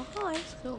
Oh, that's cool.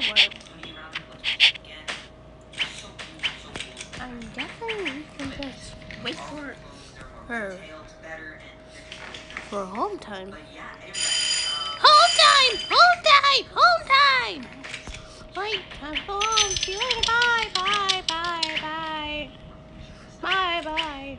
shower. I'm definitely can just wait for her for home time. Home time! Home time! Home time! Wait, I'm home. Bye, bye, bye, bye. Bye, bye.